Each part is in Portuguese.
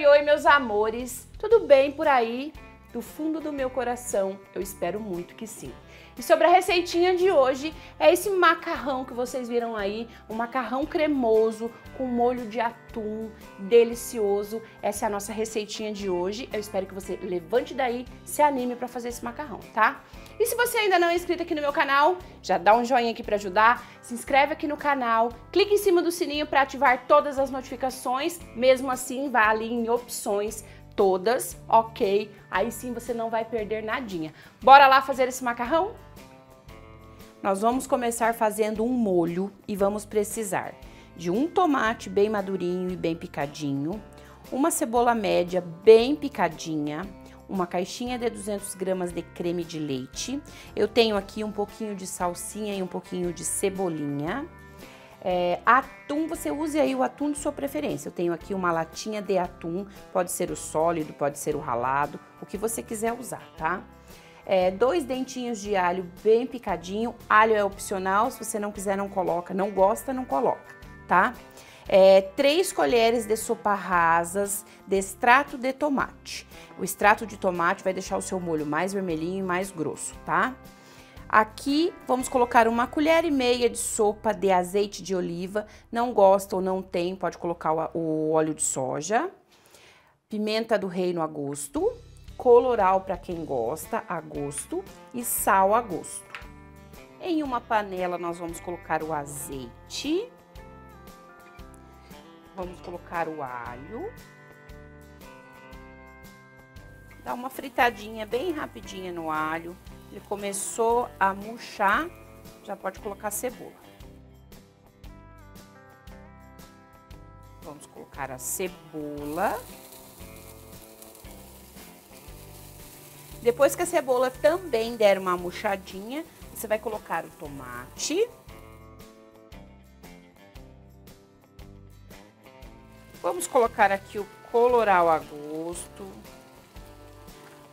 Oi, oi, meus amores! Tudo bem por aí? Do fundo do meu coração, eu espero muito que sim. E sobre a receitinha de hoje, é esse macarrão que vocês viram aí, um macarrão cremoso com molho de atum, delicioso. Essa é a nossa receitinha de hoje. Eu espero que você levante daí, se anime para fazer esse macarrão, tá? E se você ainda não é inscrito aqui no meu canal, já dá um joinha aqui para ajudar, se inscreve aqui no canal, clique em cima do sininho para ativar todas as notificações, mesmo assim vá ali em opções todas, ok? Aí sim você não vai perder nadinha. Bora lá fazer esse macarrão? Nós vamos começar fazendo um molho e vamos precisar de um tomate bem madurinho e bem picadinho, uma cebola média bem picadinha, uma caixinha de 200 gramas de creme de leite. Eu tenho aqui um pouquinho de salsinha e um pouquinho de cebolinha. É, atum, você use aí o atum de sua preferência. Eu tenho aqui uma latinha de atum, pode ser o sólido, pode ser o ralado, o que você quiser usar, tá? É, dois dentinhos de alho bem picadinho. Alho é opcional, se você não quiser não coloca, não gosta não coloca, tá? É, três colheres de sopa rasas de extrato de tomate. O extrato de tomate vai deixar o seu molho mais vermelhinho e mais grosso, tá? Aqui vamos colocar uma colher e meia de sopa de azeite de oliva. Não gosta ou não tem, pode colocar o óleo de soja. Pimenta do reino a gosto coloral para quem gosta, a gosto, e sal a gosto. Em uma panela nós vamos colocar o azeite, vamos colocar o alho, dá uma fritadinha bem rapidinha no alho, ele começou a murchar, já pode colocar a cebola. Vamos colocar a cebola. Depois que a cebola também der uma murchadinha, você vai colocar o tomate. Vamos colocar aqui o coloral a gosto.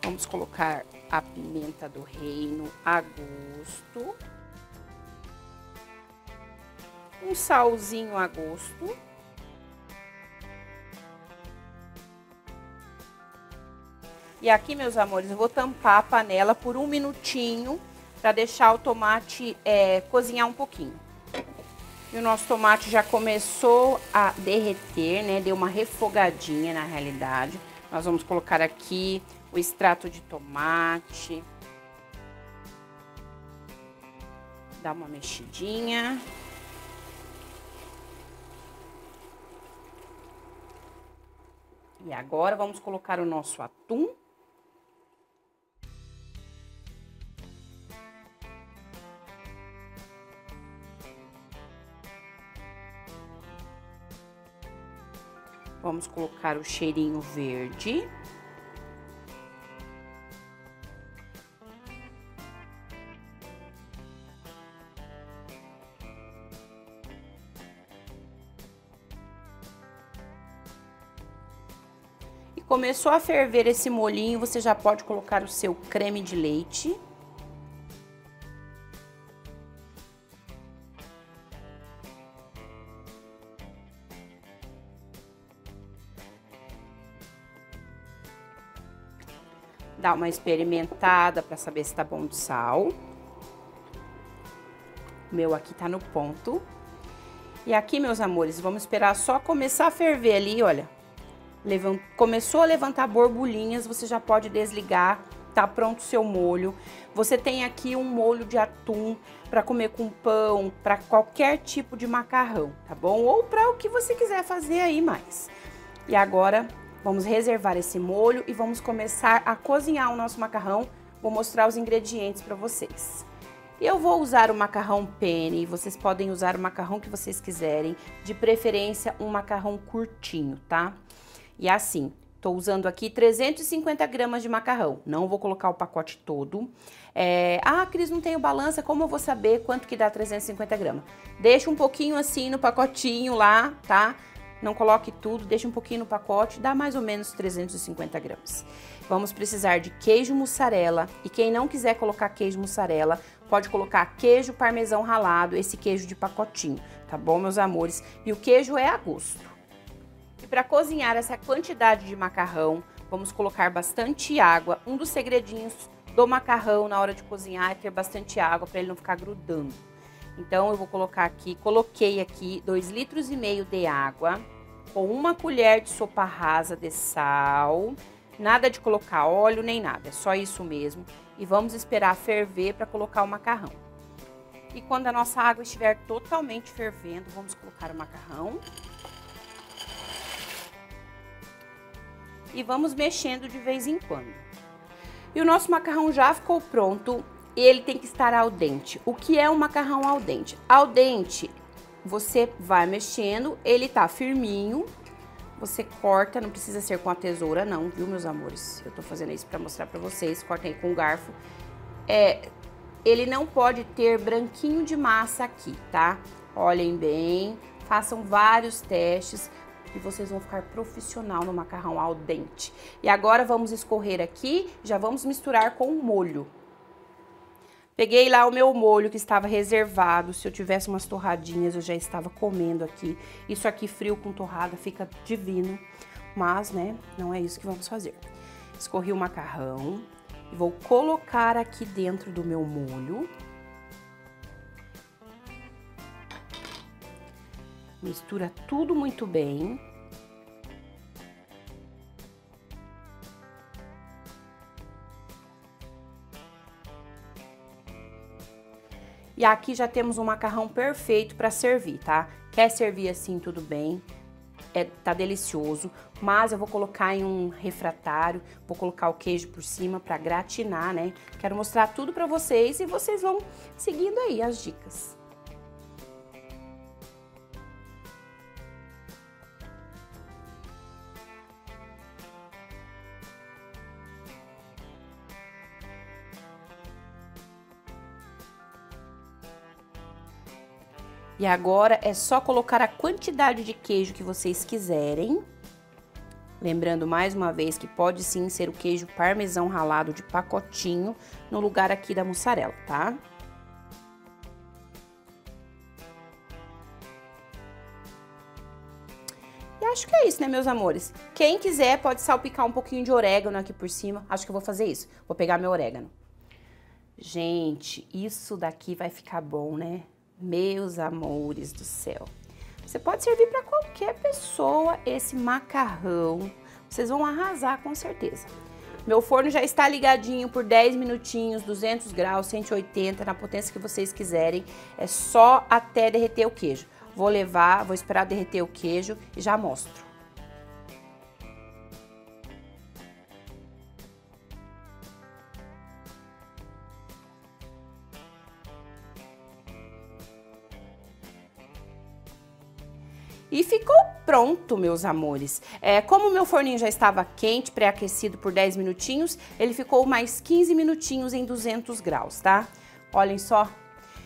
Vamos colocar a pimenta do reino a gosto. Um salzinho a gosto. E aqui, meus amores, eu vou tampar a panela por um minutinho para deixar o tomate é, cozinhar um pouquinho. E o nosso tomate já começou a derreter, né? Deu uma refogadinha na realidade. Nós vamos colocar aqui o extrato de tomate. Dá uma mexidinha. E agora vamos colocar o nosso atum. Vamos colocar o cheirinho verde. E começou a ferver esse molinho, você já pode colocar o seu creme de leite. Dar uma experimentada para saber se tá bom de sal. O meu aqui tá no ponto. E aqui, meus amores, vamos esperar só começar a ferver ali, olha. Levant... Começou a levantar borbulhinhas, você já pode desligar, tá pronto o seu molho. Você tem aqui um molho de atum para comer com pão, para qualquer tipo de macarrão, tá bom? Ou para o que você quiser fazer aí mais. E agora Vamos reservar esse molho e vamos começar a cozinhar o nosso macarrão. Vou mostrar os ingredientes para vocês. Eu vou usar o macarrão penne, vocês podem usar o macarrão que vocês quiserem, de preferência um macarrão curtinho, tá? E assim, tô usando aqui 350 gramas de macarrão, não vou colocar o pacote todo. É... Ah, Cris, não tenho balança, como eu vou saber quanto que dá 350 gramas? Deixa um pouquinho assim no pacotinho lá, tá? Não coloque tudo, deixe um pouquinho no pacote, dá mais ou menos 350 gramas. Vamos precisar de queijo mussarela e quem não quiser colocar queijo mussarela, pode colocar queijo parmesão ralado, esse queijo de pacotinho, tá bom, meus amores? E o queijo é a gosto. E para cozinhar essa quantidade de macarrão, vamos colocar bastante água. Um dos segredinhos do macarrão na hora de cozinhar é ter bastante água para ele não ficar grudando. Então eu vou colocar aqui, coloquei aqui 2 litros e meio de água com uma colher de sopa rasa de sal. Nada de colocar óleo nem nada, é só isso mesmo. E vamos esperar ferver para colocar o macarrão. E quando a nossa água estiver totalmente fervendo, vamos colocar o macarrão. E vamos mexendo de vez em quando. E o nosso macarrão já ficou pronto ele tem que estar al dente. O que é um macarrão al dente? Al dente, você vai mexendo, ele tá firminho, você corta, não precisa ser com a tesoura não, viu meus amores? Eu tô fazendo isso pra mostrar pra vocês, corta aí com o garfo. É, ele não pode ter branquinho de massa aqui, tá? Olhem bem, façam vários testes e vocês vão ficar profissional no macarrão al dente. E agora vamos escorrer aqui, já vamos misturar com o molho. Peguei lá o meu molho que estava reservado. Se eu tivesse umas torradinhas, eu já estava comendo aqui. Isso aqui frio com torrada fica divino. Mas, né, não é isso que vamos fazer. Escorri o macarrão e vou colocar aqui dentro do meu molho. Mistura tudo muito bem. E aqui já temos um macarrão perfeito para servir, tá? Quer servir assim, tudo bem. É, tá delicioso, mas eu vou colocar em um refratário, vou colocar o queijo por cima para gratinar, né? Quero mostrar tudo para vocês e vocês vão seguindo aí as dicas. E agora é só colocar a quantidade de queijo que vocês quiserem. Lembrando mais uma vez que pode sim ser o queijo parmesão ralado de pacotinho no lugar aqui da mussarela, tá? E acho que é isso, né, meus amores? Quem quiser pode salpicar um pouquinho de orégano aqui por cima. Acho que eu vou fazer isso. Vou pegar meu orégano. Gente, isso daqui vai ficar bom, né? Meus amores do céu. Você pode servir para qualquer pessoa esse macarrão. Vocês vão arrasar com certeza. Meu forno já está ligadinho por 10 minutinhos, 200 graus, 180, na potência que vocês quiserem. É só até derreter o queijo. Vou levar, vou esperar derreter o queijo e já mostro. E ficou pronto, meus amores. É, como o meu forninho já estava quente, pré-aquecido por 10 minutinhos, ele ficou mais 15 minutinhos em 200 graus, tá? Olhem só,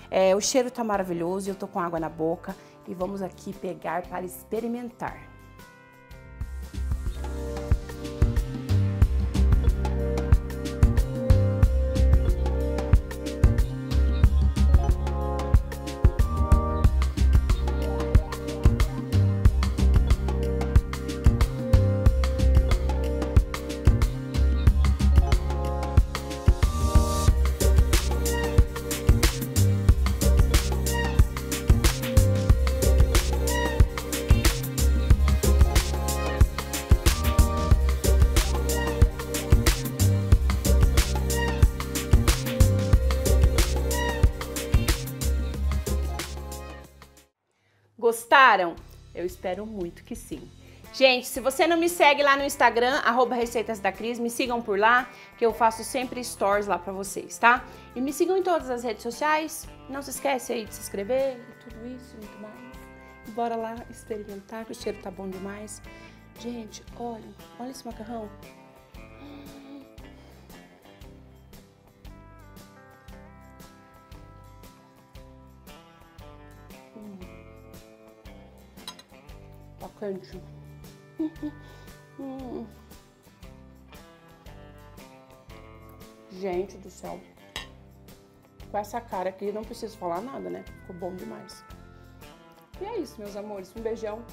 é, o cheiro tá maravilhoso, eu tô com água na boca e vamos aqui pegar para experimentar. Gostaram? Eu espero muito que sim. Gente, se você não me segue lá no Instagram, arroba Receitas da Cris, me sigam por lá, que eu faço sempre stories lá pra vocês, tá? E me sigam em todas as redes sociais. Não se esquece aí de se inscrever e tudo isso, muito mais. bora lá experimentar, que o cheiro tá bom demais. Gente, olha, olha esse macarrão. Gente do céu. Com essa cara aqui, não preciso falar nada, né? Ficou bom demais. E é isso, meus amores. Um beijão.